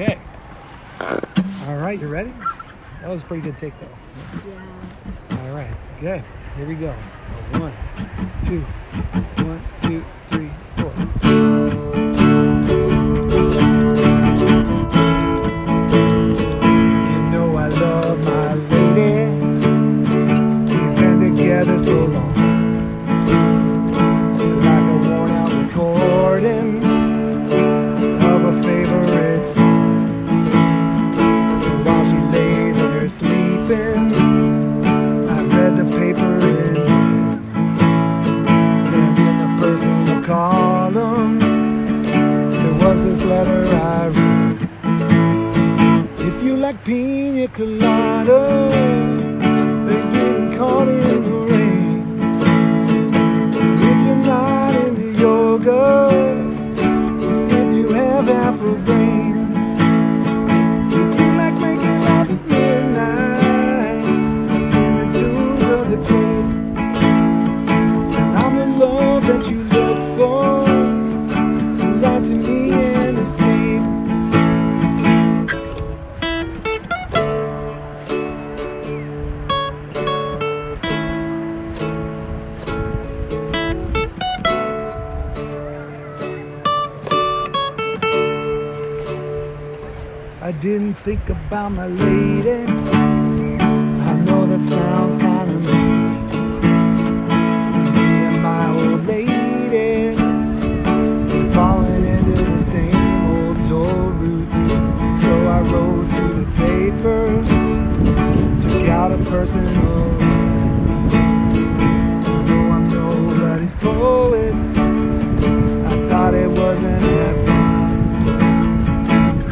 Okay. All right, you ready? That was a pretty good take, though. Yeah. All right, good. Here we go. One, two, one, two, three, four. You know letter I read. If you like pina colada, then getting caught in I didn't think about my lady. I know that sounds kind of mean. Me and my old lady falling into the same old dull routine. So I wrote to the paper, took out a personal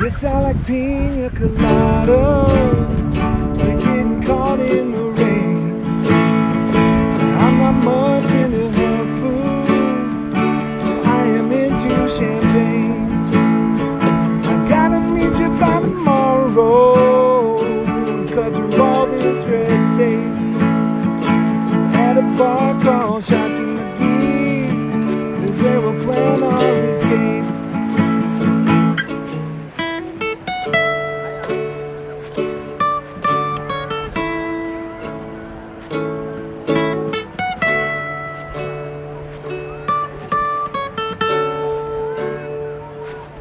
Yes, I like pina colada. They're getting caught in the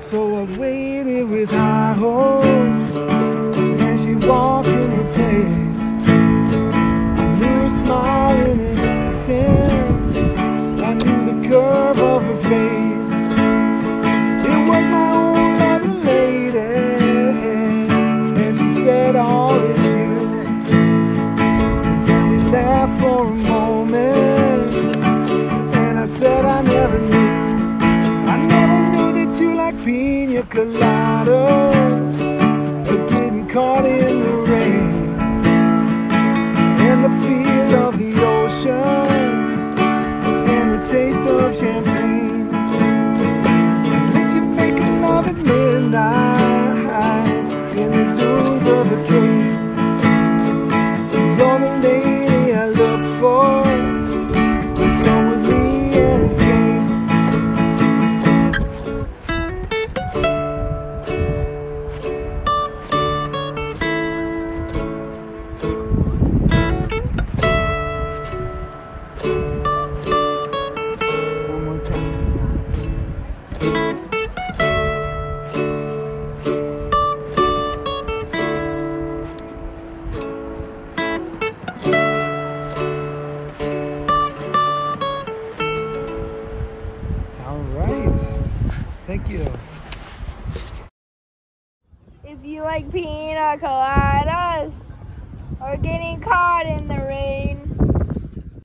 So I waited with high hopes, and she walked in her place. I knew her smile in an instant. I knew the curve of her face. It was my own lovely lady, and she said, oh, "All is you." And then we laughed for a moment, and I said, "I never knew." Pina colada or getting caught in the rain and the feel of the ocean and the taste of champagne. And if you make love at midnight in the dunes of the Cape, If you like pina coladas or getting caught in the rain,